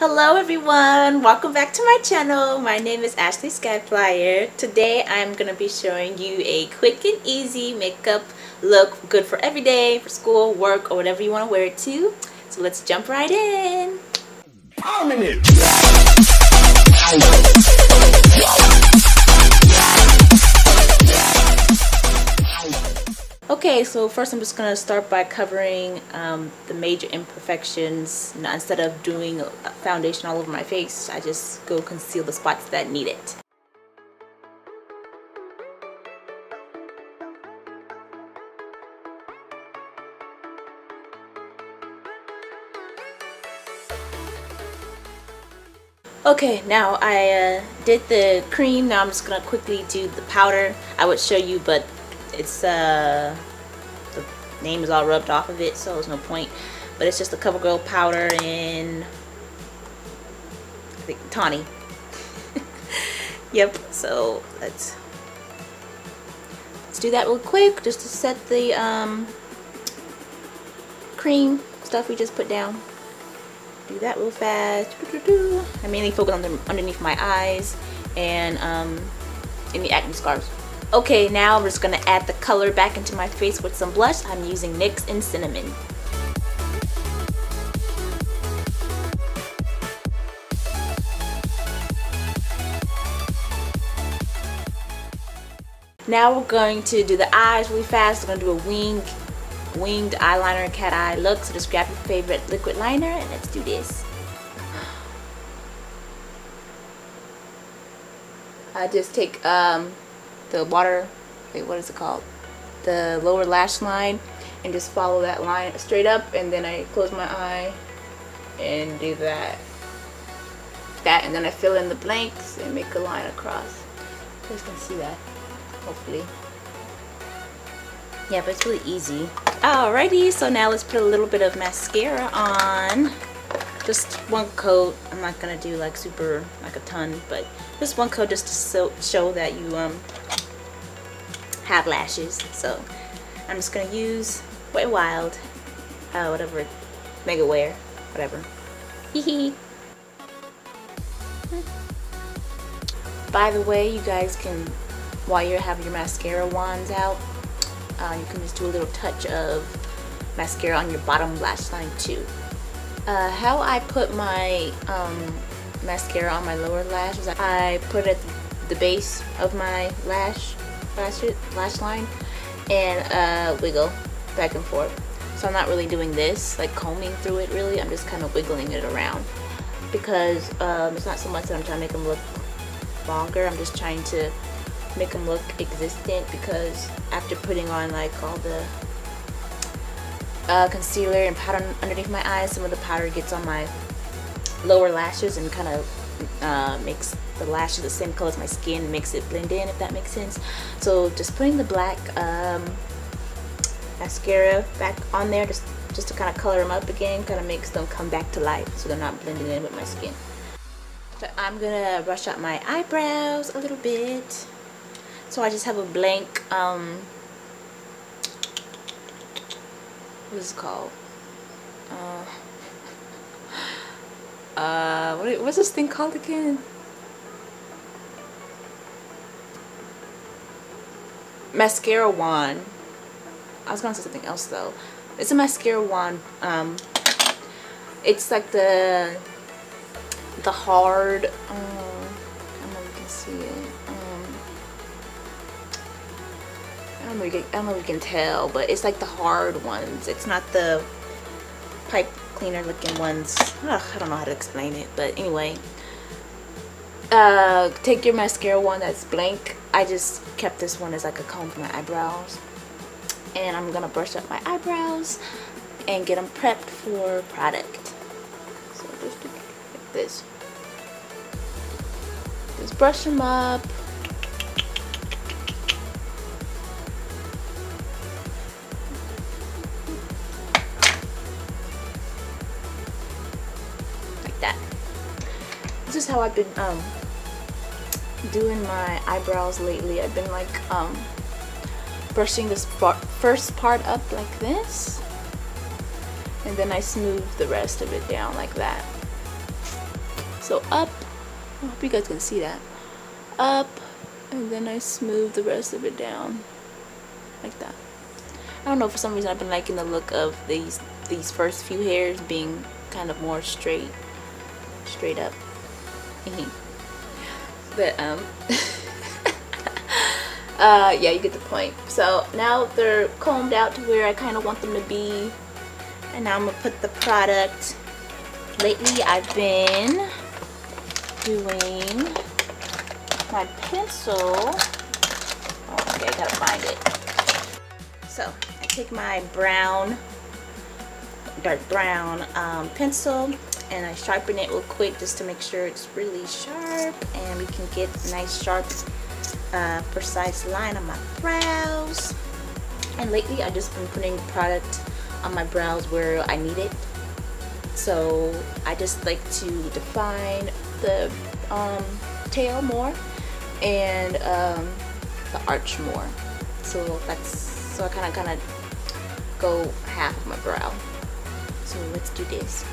Hello everyone, welcome back to my channel. My name is Ashley Skyflier. Today I'm going to be showing you a quick and easy makeup look good for every day, for school, work, or whatever you want to wear it to. So let's jump right in. Okay, so first I'm just going to start by covering um, the major imperfections. Now, instead of doing a foundation all over my face, I just go conceal the spots that need it. Okay, now I uh, did the cream. Now I'm just going to quickly do the powder. I would show you, but it's uh name is all rubbed off of it so there's no point. But it's just a CoverGirl powder in I think tawny. Yep so let's let's do that real quick just to set the um, cream stuff we just put down. Do that real fast. I mainly focus on the underneath my eyes and um, any acne scars Okay, now I'm just to add the color back into my face with some blush. I'm using NYX in Cinnamon. Now we're going to do the eyes really fast. We're to do a wing, winged eyeliner and cat eye look. So just grab your favorite liquid liner and let's do this. I just take um, the water, wait, what is it called? The lower lash line and just follow that line straight up and then I close my eye and do that. That and then I fill in the blanks and make a line across. You guys can see that, hopefully. Yeah, but it's really easy. Alrighty, so now let's put a little bit of mascara on. Just one coat. I'm not gonna do like super, like a ton, but just one coat just to so, show that you um have lashes. So I'm just to use Wet Wild, uh, whatever, Mega Wear, whatever. Hee By the way, you guys can, while you have your mascara wands out, uh, you can just do a little touch of mascara on your bottom lash line too. Uh, how I put my um, mascara on my lower lashes, I put it at the base of my lash lash, lash line and uh, wiggle back and forth. So I'm not really doing this, like combing through it really. I'm just kind of wiggling it around because um, it's not so much that I'm trying to make them look longer. I'm just trying to make them look existent because after putting on like all the uh, concealer and powder underneath my eyes, some of the powder gets on my lower lashes and kind of uh, makes the lashes the same color as my skin makes it blend in if that makes sense. So just putting the black um, mascara back on there just just to kind of color them up again kind of makes them come back to life so they're not blending in with my skin. So I'm gonna brush out my eyebrows a little bit. So I just have a blank um, what is it called? Uh, uh, what, what's this thing called again mascara wand. I was gonna say something else though. It's a mascara wand. Um, it's like the the hard. Um, I don't know if you can see it. Um, I don't know. If you can, I don't know if you can tell, but it's like the hard ones. It's not the pipe cleaner looking ones. Ugh, I don't know how to explain it, but anyway. Uh, take your mascara one that's blank I just kept this one as like a comb for my eyebrows. And I'm going to brush up my eyebrows and get them prepped for product. So just like this. Just brush them up. That. This is how I've been um, doing my eyebrows lately. I've been like um, brushing this first part up like this and then I smooth the rest of it down like that. So up, I hope you guys can see that. Up, and then I smooth the rest of it down like that. I don't know for some reason I've been liking the look of these these first few hairs being kind of more straight straight up. But um uh yeah you get the point. So now they're combed out to where I kind of want them to be. And now I'm gonna put the product. Lately I've been doing my pencil. Okay I gotta find it. So I take my brown dark brown um, pencil and I sharpen it real quick just to make sure it's really sharp and we can get nice sharp uh, precise line on my brows. And lately I've just been putting product on my brows where I need it. So I just like to define the um, tail more and um, the arch more. So that's so I kind of kind of go half my brow. So let's do this.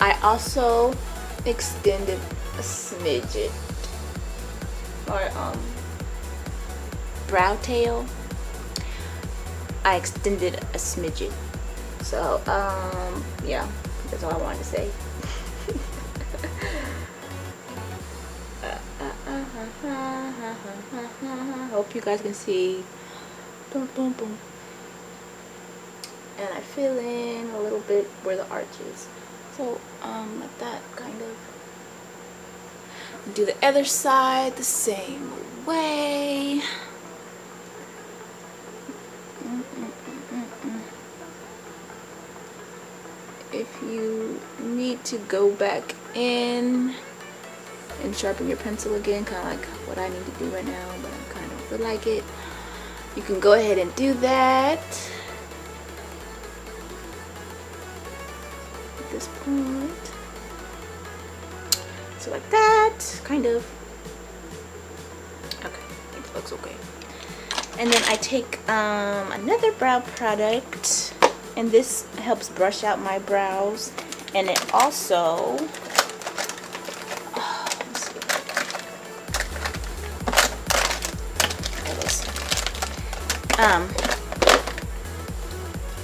I also extended a smidget. Or um brow tail. I extended a smidget. So um yeah that's all i wanted to say. Hope you guys can see. Boom boom boom. And i fill in a little bit where the arch is. So um like that kind of. Do the other side the same way. If you need to go back in and sharpen your pencil again kind of like what I need to do right now but I kind of feel like it you can go ahead and do that this point so like that kind of. Okay it looks okay. And then I take um, another brow product and this helps brush out my brows. And it also um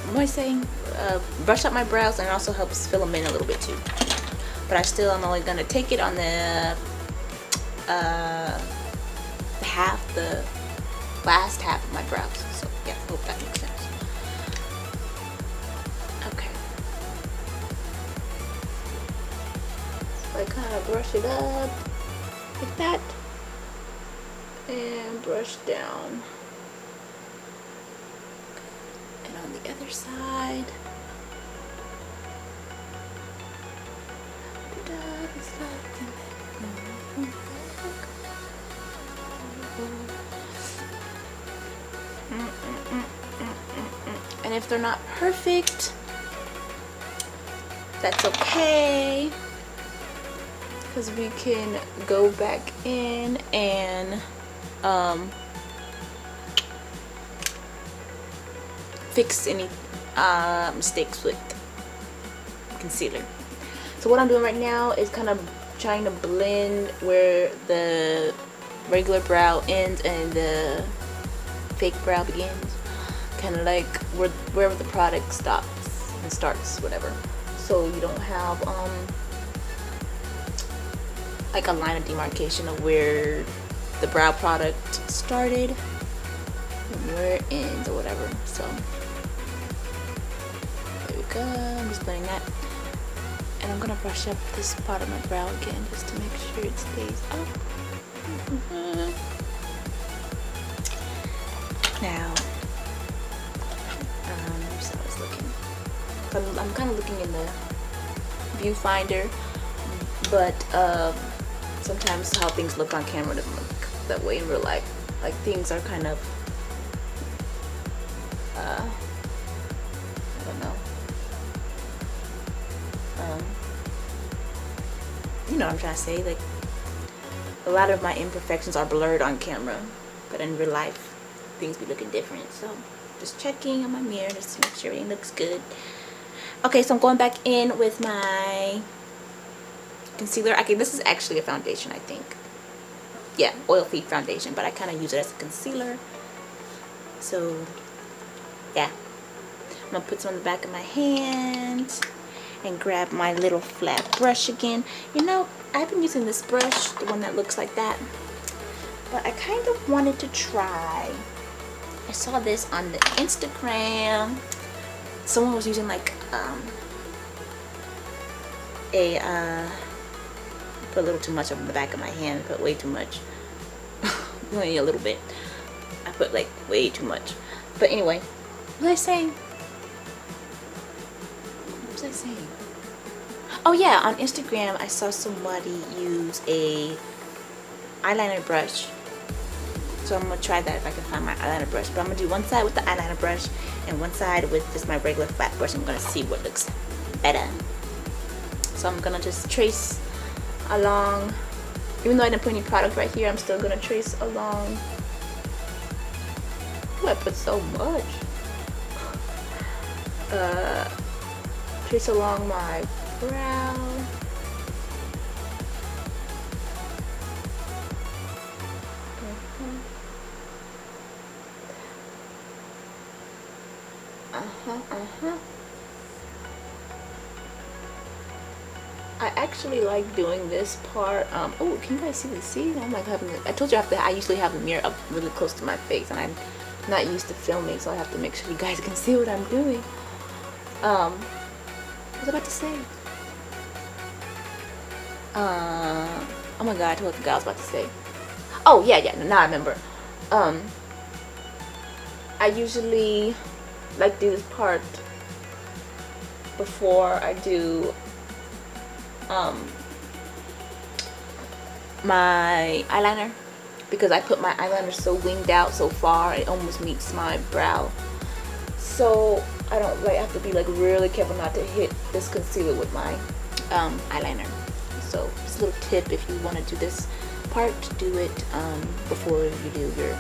what am I saying uh, brush up my brows and also helps fill them in a little bit too. But I still am only gonna take it on the uh, half the last half of my brows. So yeah hope that makes sense. Okay, I kind of brush it up like that and brush down on the other side. And if they're not perfect that's okay. Because we can go back in and um, fix any uh, mistakes with concealer. So what I'm doing right now is kind of trying to blend where the regular brow ends and the fake brow begins. Kind of like where, wherever the product stops and starts, whatever. So you don't have um, like a line of demarcation of where the brow product started and where it ends or whatever. So I'm just blending that. And I'm gonna brush up this part of my brow again just to make sure it stays up. Now, um, here's how it's looking. I'm, I'm kind of looking in the viewfinder, but um, sometimes how things look on camera doesn't look that way in real life. Like things are kind of, uh, know. What I'm trying to say. Like, a lot of my imperfections are blurred on camera, but in real life, things be looking different. So, just checking on my mirror just to make sure everything looks good. Okay, so I'm going back in with my concealer. Okay, this is actually a foundation, I think. Yeah, oil feed foundation, but I kind of use it as a concealer. So, yeah. I'm going to put some on the back of my hand and grab my little flat brush again. You know, I've been using this brush, the one that looks like that. But I kind of wanted to try. I saw this on the Instagram. Someone was using like um, a, uh, put a little too much on the back of my hand, put way too much. Only a little bit. I put like way too much. But anyway, what I saying? What was I saying? Oh yeah, on Instagram I saw somebody use a eyeliner brush. So I'm gonna try that if I can find my eyeliner brush. But I'm gonna do one side with the eyeliner brush and one side with just my regular flat brush. I'm gonna see what looks better. So I'm gonna just trace along, even though I didn't put any product right here, I'm still gonna trace along. Ooh, I put so much. Uh, trace along my brow. Uh-huh, uh-huh. I actually like doing this part. Um, oh, can you guys see the see? I'm like having. I told you I have to. I usually have the mirror up really close to my face, and I'm not used to filming, so I have to make sure you guys can see what I'm doing. Um, what was about to say? Uh, oh my god, I told the guy I was about to say. Oh yeah, yeah. Now I remember. Um, I usually like do this part before I do um, my eyeliner because I put my eyeliner so winged out so far it almost meets my brow so I don't like have to be like really careful not to hit this concealer with my um, eyeliner so just a little tip if you want to do this part do it um, before you do your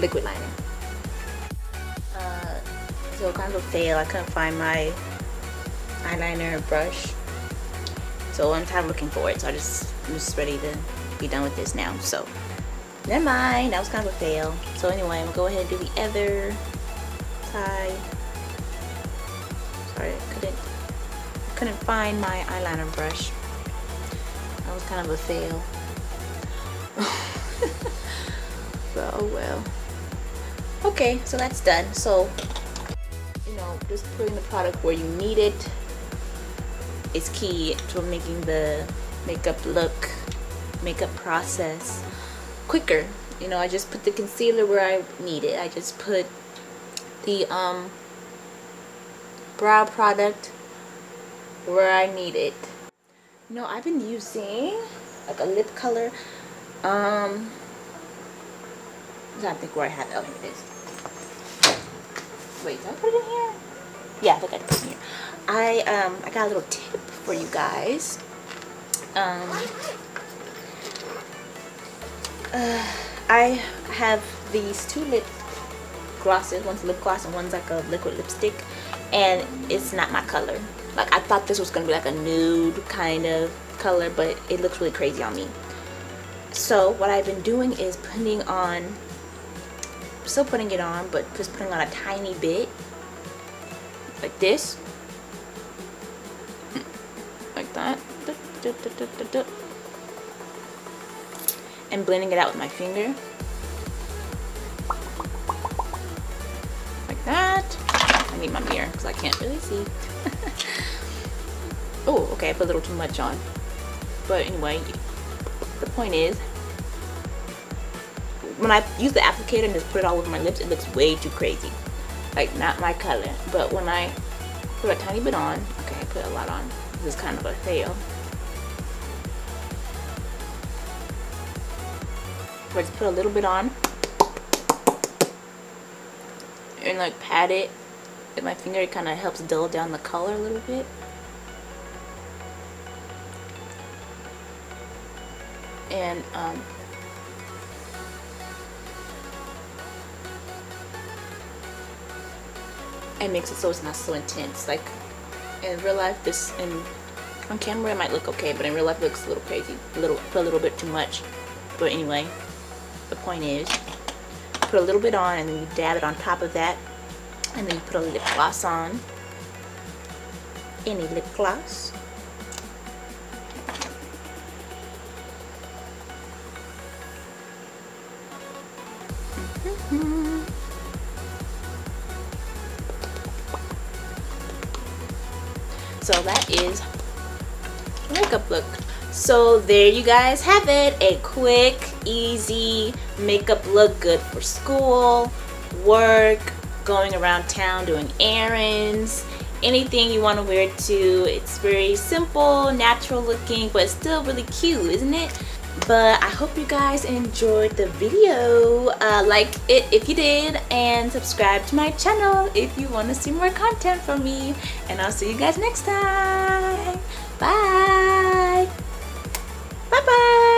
liquid liner uh, so kind of a fail I couldn't find my eyeliner brush so I'm tired of looking for it. So I just, I'm just ready to be done with this now. So never mind. That was kind of a fail. So anyway, I'm gonna go ahead and do the other side. Sorry, I couldn't, couldn't find my eyeliner brush. That was kind of a fail. so oh well. Okay, so that's done. So you know, just putting the product where you need it is key to making the makeup look, makeup process quicker. You know, I just put the concealer where I need it. I just put the um, brow product where I need it. Know, I've been using like a lip color. Um, trying to think where I had. Oh, here it is. Wait, did I put it in here? Yeah, I think I put it in here. I um I got a little tip for you guys. Um, uh, I have these two lip glosses. One's lip gloss and one's like a liquid lipstick, and it's not my color. Like I thought this was gonna be like a nude kind of color, but it looks really crazy on me. So what I've been doing is putting on, still putting it on, but just putting on a tiny bit, like this like that. And blending it out with my finger. Because I can't really see. oh, okay, I put a little too much on. But anyway, the point is, when I use the applicator and just put it all over my lips, it looks way too crazy. Like, not my color. But when I put a tiny bit on, okay, I put a lot on this is kind of a fail. Let's put a little bit on and like pat it with my finger. It kind of helps dull down the color a little bit. and um, and makes it so it's not so intense like in real life this in on camera it might look okay but in real life it looks a little crazy a little a little bit too much but anyway the point is put a little bit on and then you dab it on top of that and then you put a lip gloss on. Any lip gloss. Mm-hmm. So that is makeup look. So there you guys have it. A quick easy makeup look. Good for school work going around town doing errands anything you want to wear to it's very simple natural looking but still really cute isn't it but I hope you guys enjoyed the video. Uh, like it if you did and subscribe to my channel if you want to see more content from me. And I'll see you guys next time. Bye. Bye-bye.